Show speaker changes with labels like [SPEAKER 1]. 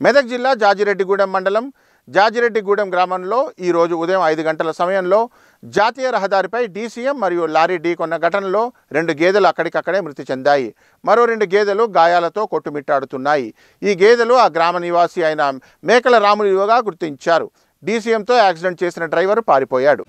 [SPEAKER 1] మెదక్ జిల్లా జాజిరెడ్డిగూడెం మండలం జాజిరెడ్డిగూడెం గ్రామంలో ఈరోజు ఉదయం ఐదు గంటల సమయంలో జాతీయ రహదారిపై డీసీఎం మరియు లారీ ఢీకొన్న ఘటనలో రెండు గేదెలు అక్కడికక్కడే మృతి చెందాయి. మరో రెండు గేదెలు గాయాలతో కొట్టుమిట్టాడుతున్నాయి. ఈ గేదెలు ఆ గ్రామ నివాసి అయిన మేకల రాములుగా గుర్తించారు. డీసీఎంతో యాక్సిడెంట్ చేసిన డ్రైవర్ పారిపోయాడు.